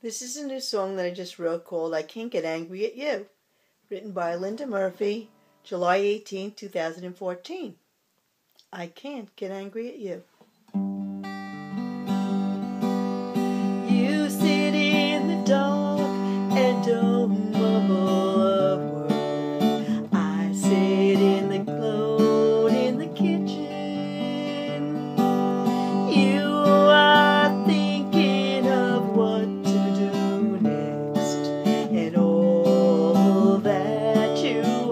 This is a new song that I just wrote called I Can't Get Angry at You, written by Linda Murphy, July 18, 2014. I can't get angry at you.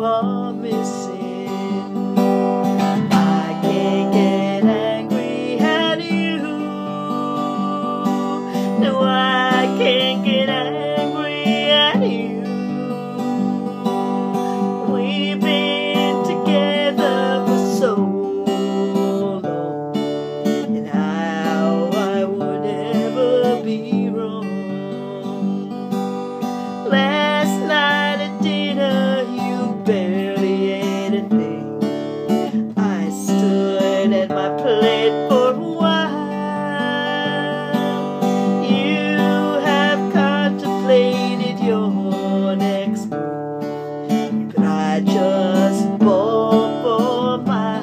You are plate for a while. You have contemplated your next move, but I just bought for miles.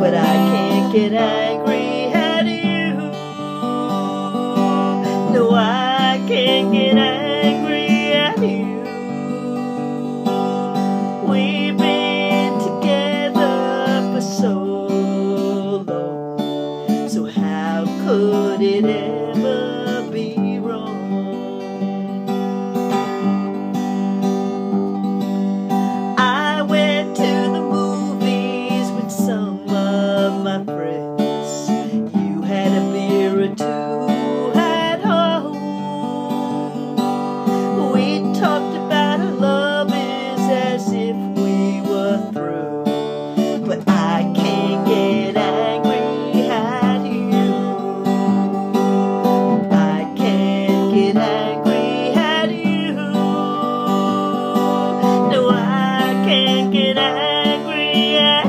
But I can't get angry at you. No, I can't get angry at you. We've could it?